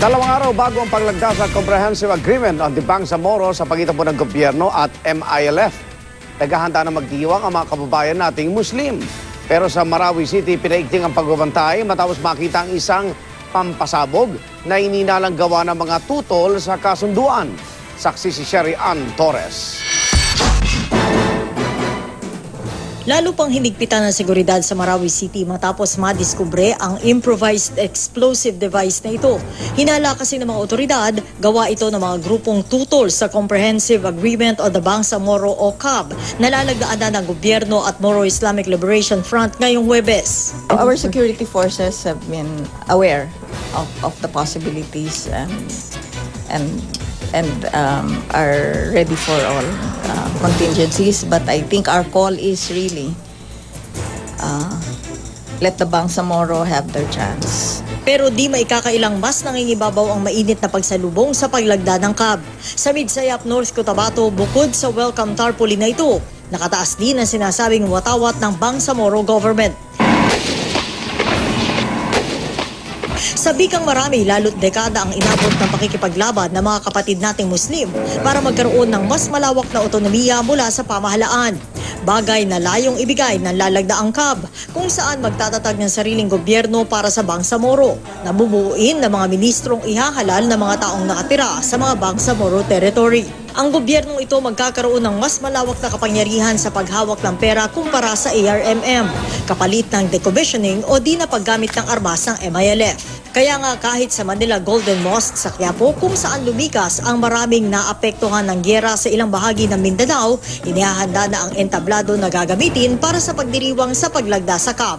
Dalawang araw bago ang paglagda sa Comprehensive Agreement on the Bangsamoro sa pagitan po ng gobyerno at MILF. Naghahanda na magdiwang ang mga kababayan nating Muslim. Pero sa Marawi City, pinaigting ang pagbabantay matapos makita ang isang pampasabog na ininalang gawa ng mga tutol sa kasunduan. Saksi si Sherry Ann Torres. Lalo pang hinigpitan ng seguridad sa Marawi City matapos madiskubre ang improvised explosive device na ito. Hinala kasi ng mga otoridad, gawa ito ng mga grupong tutol sa Comprehensive Agreement on the Bangsamoro o CAB na lalagdaan na ng gobyerno at Moro Islamic Liberation Front ngayong Huwebes. Our security forces have been aware of, of the possibilities and and and um, are ready for all uh, contingencies. But I think our call is really uh, let the Bangsamoro have their chance. Pero di maikakailang mas nangingibabaw ang mainit na pagsalubong sa paglagda ng CAB. Sa Midsayap, North Cotabato, bukod sa welcome tarpaulin na ito, nakataas din ang sinasabing watawat ng Bangsamoro government. Sa bikang marami, lalo't dekada ang inabot ng pakikipaglaban ng mga kapatid nating Muslim para magkaroon ng mas malawak na otonomiya mula sa pamahalaan. Bagay na layong ibigay ng lalagdaang CAB kung saan magtatatag ng sariling gobyerno para sa Bangsamoro na bubuuin ng mga ministrong ihahalal ng mga taong nakatira sa mga Bangsamoro territory. Ang gobyernong ito magkakaroon ng mas malawak na kapangyarihan sa paghawak ng pera kumpara sa ARMM, kapalit ng decommissioning o di na paggamit ng armas ng MILF. Kaya nga kahit sa Manila Golden Mosque sa Quiapo kung saan lumikas ang maraming naapektuhan ng gyera sa ilang bahagi ng Mindanao, inihahanda na ang entablado na gagamitin para sa pagdiriwang sa paglagda sa CAB.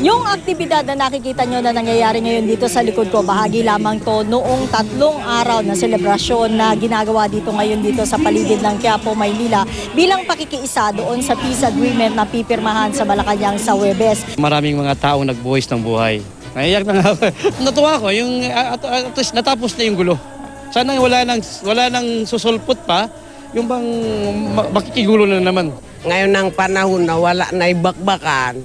Yung aktibidad na nakikita nyo na nangyayari ngayon dito sa likod ko, bahagi lamang to noong tatlong araw na selebrasyon na ginagawa dito ngayon dito sa paligid ng Quiapo, Maynila bilang pakikiisa doon sa peace agreement na pipirmahan sa Malacanang sa Webes. Maraming mga taong nagbuhis ng buhay. Naiyak na nga ako. Natuwa ko, yung, at, at least natapos na yung gulo. Sana wala nang, wala nang susulpot pa, yung bang ma- makikigulo na naman. Ngayon ng panahon na wala na ibakbakan,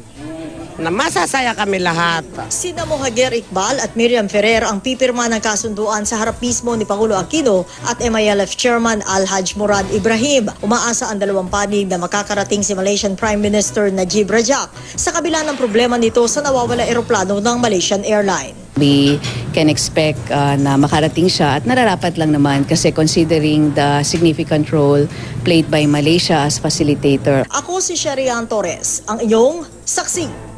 na masasaya kami lahat. Sina Mohager Iqbal at Miriam Ferrer ang pipirma ng kasunduan sa harap mismo ni Pangulo Aquino at MILF Chairman Al-Haj Murad Ibrahim. Umaasa ang dalawang panig na makakarating si Malaysian Prime Minister Najib Rajak sa kabila ng problema nito sa nawawala eroplano ng Malaysian Airline. We can expect uh, na makarating siya at nararapat lang naman kasi considering the significant role played by Malaysia as facilitator. Ako si Sherian Torres, ang inyong saksi.